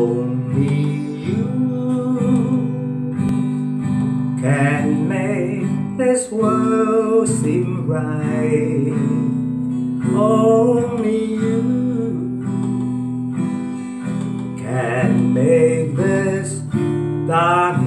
Only you can make this world seem right. Only you can make this darkness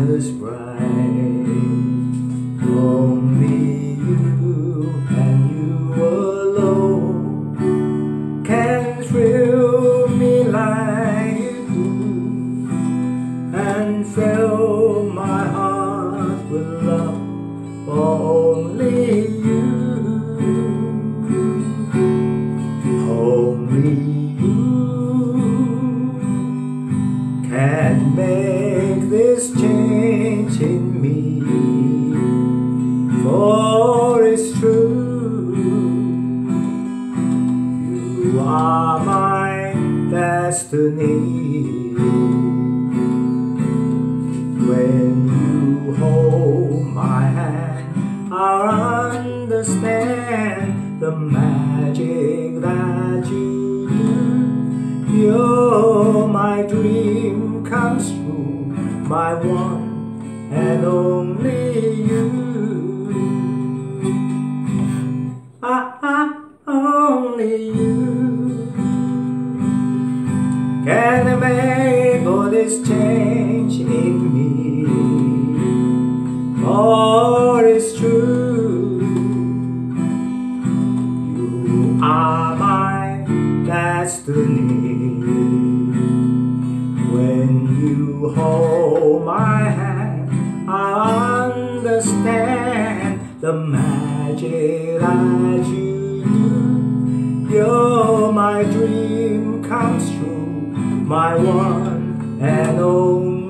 change in me. For it's true, you are my destiny. When you hold my hand, I'll understand the magic that you do. You're my dream comes true, my one and only you. Ah, ah, only you can make all this change in me. For it's true, you are my destiny. The magic that you do. You're my dream comes true, my one and only.